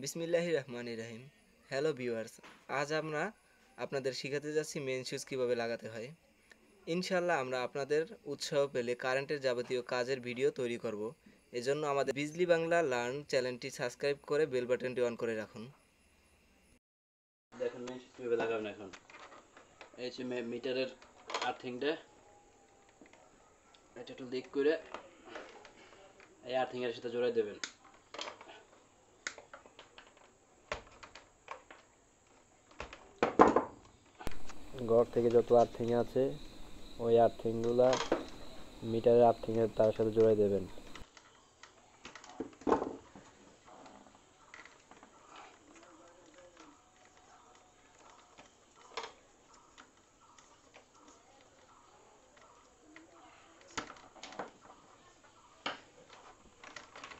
বিসমিল্লাহির রহমানির রহিম। Hello viewers আজ আমরা আপনাদের শেখাতে যাচ্ছি মেন সুইচ কীভাবে লাগাতে হয়। ইনশাল্লাহ আমরা আপনাদের উৎসাহ পেলে কারেন্টের যাবতীয় কাজের ভিডিও তৈরি করব। এজন্য আমাদের বিজলি বাংলা লার্ন চ্যানেলটি সাবস্ক্রাইব করে বেল বাটনটি অন করে রাখুন। দেখুন মেন সুইচ কীভাবে লাগাবেন এখন। এই মে- মিটারের আর্থিংটা এটা একটু দিক করে এই আর্থিংয়ের সাথে জোড়াই দেবেন। ঘর থেকে যত আর্থিং আছে, ওই আর্থিংগুলা মিটারের আর্থিংয়ের তার সাথে জোড়াই দেবেন।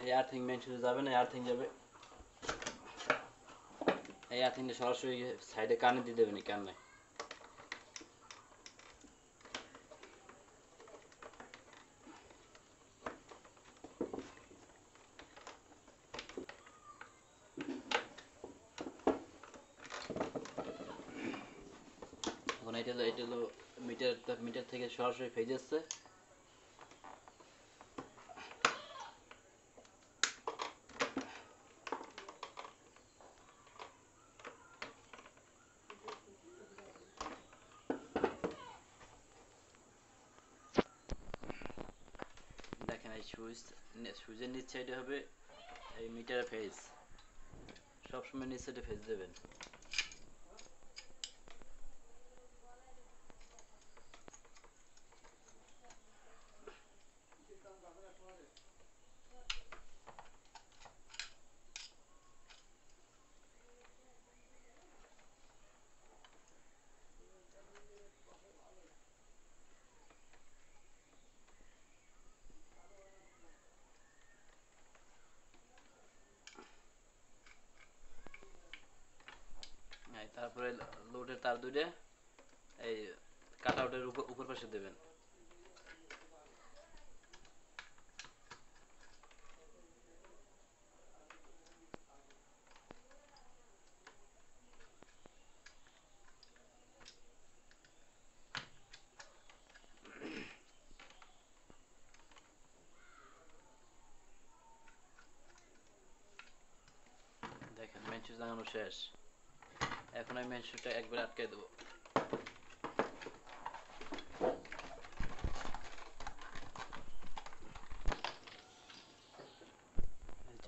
এই আর্থিং মেন সুইচে যাবে না আর্থিং যাবে। এই আর্থিংটা সরাসরি সাইডে কানে দিয়ে দেবেন, এই এটা হলো এটা হলো মিটার মিটার থেকে সরাসরি ফেজ আসছে দেখেন এই সুইচ সুইচের নিচ সাইডে হবে এই মিটারের ফেজ সবসময় নিচ সাইডে ফেজ দেবেন এই তারপরে লোডের তার দুইটা এই কাট আউটের উপর পাশে দেবেন। শেষ। এখন আমি মেন সুইচটা একবার আটকে দেবো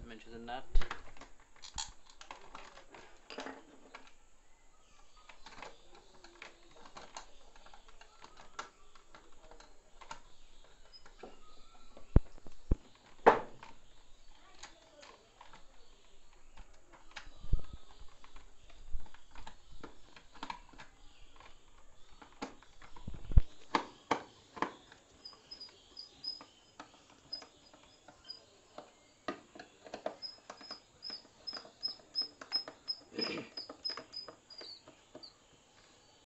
মেন সুইচের নাট